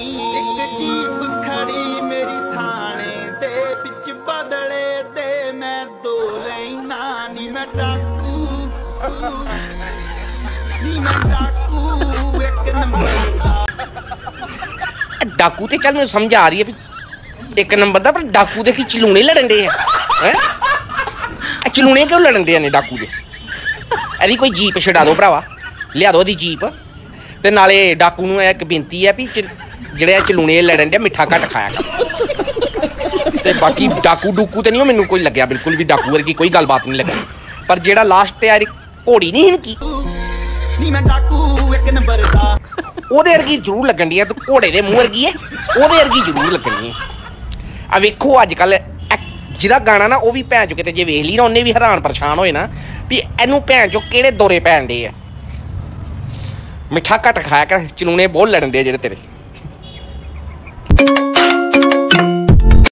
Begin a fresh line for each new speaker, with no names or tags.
ਇੱਕ ਜੀਪ ਖੜੀ ਮੇਰੀ ਥਾਣੇ ਦੇ ਵਿੱਚ ਬਦਲੇ ਤੇ ਮੈਂ ਦੋ ਲੈਣਾ ਨੀ ਮੈਂ ਡਾਕੂ। ਨੀ ਮੈਂ ਡਾਕੂ, ਇੱਕ ਨੰਬਰ
ਡਾਕੂ ਤੇ ਚੱਲ ਮੈਨੂੰ ਸਮਝ ਆ ਰਹੀ ਹੈ ਵੀ ਇੱਕ ਨੰਬਰ ਦਾ, ਪਰ ਡਾਕੂ ਦੇ ਕੀ ਚਲੂਣੇ ਲੜਨ ਦੇ ਆ। ਹੈ? ਇਹ ਚਲੂਣੇ ਕਿਉਂ ਲੜਨ ਦੇ ਨੇ ਡਾਕੂ ਦੇ? ਇਹਦੀ ਕੋਈ ਜੀਪ ਛਡਾ ਦਿਓ ਭਰਾਵਾ। ਲਿਆ ਦਿਓ ਉਹਦੀ ਜੀਪ। ਤੇ ਨਾਲੇ ਡਾਕੂ ਨੂੰ ਇਹ ਇੱਕ ਬੇਨਤੀ ਹੈ ਵੀ ਚ- ਜਿਹੜੇ ਇਹ ਚਲੂਣੇ ਲੜਨ ਦੇ ਮਿੱਠਾ ਘੱਟ ਖਾਇਆ ਕਰ। ਤੇ ਬਾਕੀ ਡਾਕੂ ਡੂਕੂ ਤੇ ਨਹੀਂ ਮੈਨੂੰ ਕੋਈ ਲੱਗਿਆ ਬਿਲਕੁਲ ਵੀ ਡਾਕੂ ਵਰਗੀ ਕੋਈ ਗੱਲਬਾਤ ਨਹੀਂ ਲੱਗੀ ਪਰ ਜਿਹੜਾ ਲਾਸਟ ਤੇ ਯਾਰ ਘੋੜੀ ਨਹੀਂ ਹਿਣਕੀ
ਨੀ ਮੈਂ ਡਾਕੂ ਇੱਕ ਨੰਬਰ ਦਾ।
ਉਹਦੇ ਵਰਗੀ ਜ਼ਰੂਰ ਲੱਗਣ ਦੀ ਹੈ ਤੇ ਘੋੜੇ ਦੇ ਮੂੰਹ ਵਰਗੀ ਹੈ ਉਹਦੇ ਵਰਗੀ ਜ਼ਰੂਰ ਲੱਗਣੀ ਹੈ ਆ। ਵੇਖੋ ਅੱਜ ਕੱਲ ਜਿਹਦਾ ਗਾਣਾ ਨਾ ਉਹ ਵੀ ਭੈਣ ਚੋ ਕਿਤੇ ਜੇ ਵੇਖ ਲਈ ਨਾ ਉਹਨੇ ਵੀ ਹੈਰਾਨ ਪਰੇਸ਼ਾਨ ਹੋਏ ਨਾ ਵੀ ਇਹਨੂੰ ਭੈਣ ਚੋ ਕਿਹੜੇ ਦੌਰੇ ਪੈਣ ਦੇ ਆ? ਮਿੱਠਾ ਘੱਟ ਖਾਇਆ ਕਰ ਚਲੂਣੇ ਬਹੁਤ ਲੜਨ ਦੇ ਆ ਜਿਹੜੇ ਤੇਰੇ। thank you